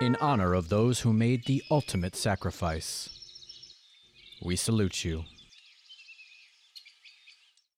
in honor of those who made the ultimate sacrifice. We salute you.